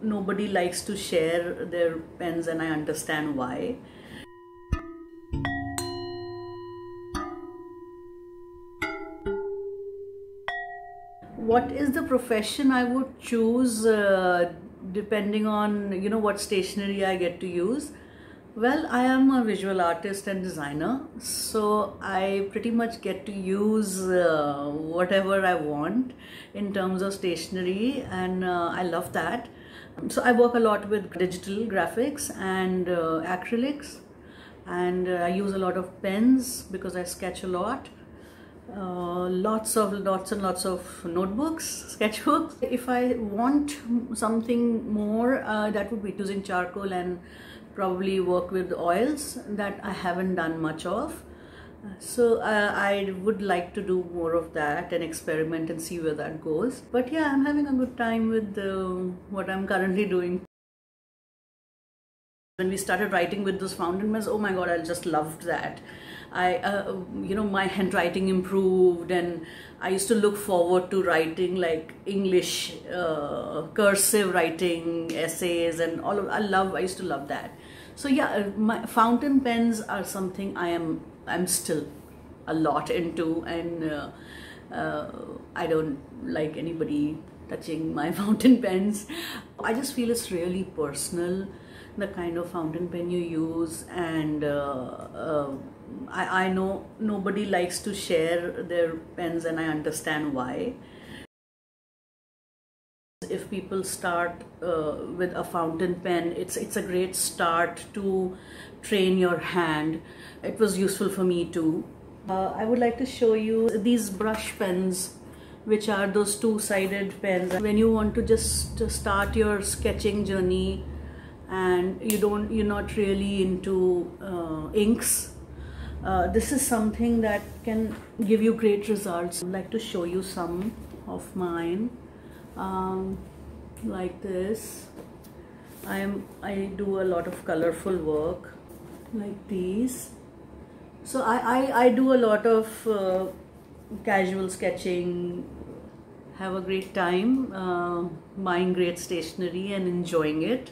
Nobody likes to share their pens, and I understand why. What is the profession I would choose uh, depending on you know what stationery I get to use? Well, I am a visual artist and designer, so I pretty much get to use uh, whatever I want in terms of stationery, and uh, I love that. So, I work a lot with digital graphics and uh, acrylics, and uh, I use a lot of pens because I sketch a lot. Uh, lots of lots and lots of notebooks sketchbooks if i want something more uh, that would be using charcoal and probably work with oils that i haven't done much of so uh, i would like to do more of that and experiment and see where that goes but yeah i'm having a good time with uh, what i'm currently doing when we started writing with those fountain pens oh my god i just loved that I, uh, you know, my handwriting improved, and I used to look forward to writing like English uh, cursive writing essays and all of. I love. I used to love that. So yeah, uh, my fountain pens are something I am. I'm still a lot into, and uh, uh, I don't like anybody touching my fountain pens. I just feel it's really personal the kind of fountain pen you use and uh, uh, I, I know nobody likes to share their pens and I understand why if people start uh, with a fountain pen it's it's a great start to train your hand. It was useful for me too. Uh, I would like to show you these brush pens which are those two-sided pens. When you want to just start your sketching journey and you don't you're not really into uh, inks uh, this is something that can give you great results. I'd like to show you some of mine um, like this. I am I do a lot of colorful work like these. So I, I, I do a lot of uh, casual sketching have a great time uh, buying great stationery and enjoying it